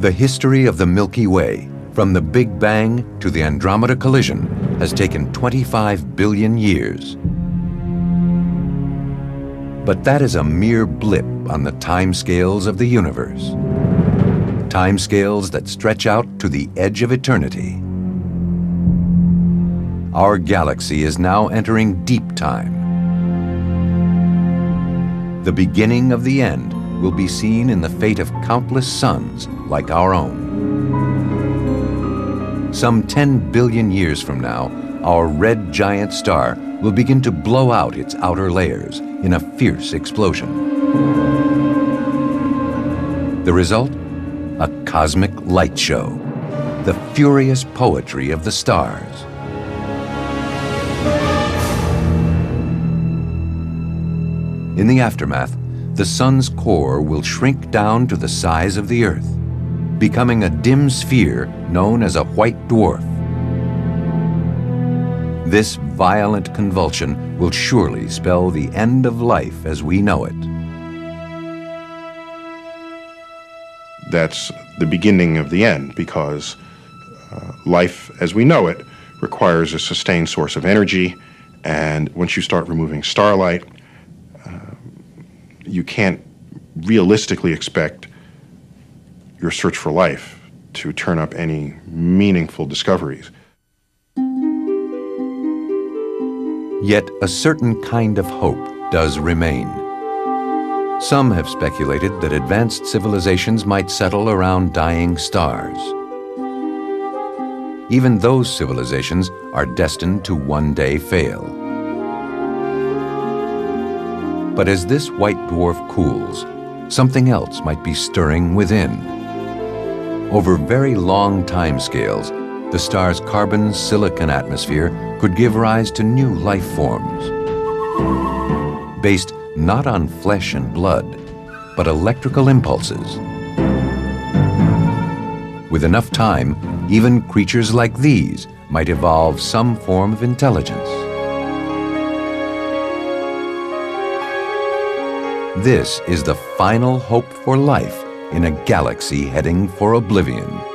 The history of the Milky Way, from the Big Bang to the Andromeda Collision, has taken 25 billion years. But that is a mere blip on the timescales of the universe. Timescales that stretch out to the edge of eternity. Our galaxy is now entering deep time. The beginning of the end will be seen in the fate of countless suns like our own. Some 10 billion years from now, our red giant star will begin to blow out its outer layers in a fierce explosion. The result? A cosmic light show, the furious poetry of the stars. In the aftermath, the sun's core will shrink down to the size of the Earth, becoming a dim sphere known as a white dwarf. This violent convulsion will surely spell the end of life as we know it. That's the beginning of the end because uh, life as we know it requires a sustained source of energy, and once you start removing starlight, you can't realistically expect your search for life to turn up any meaningful discoveries. Yet a certain kind of hope does remain. Some have speculated that advanced civilizations might settle around dying stars. Even those civilizations are destined to one day fail. But as this white dwarf cools, something else might be stirring within. Over very long time scales, the star's carbon silicon atmosphere could give rise to new life forms. Based not on flesh and blood, but electrical impulses. With enough time, even creatures like these might evolve some form of intelligence. This is the final hope for life in a galaxy heading for oblivion.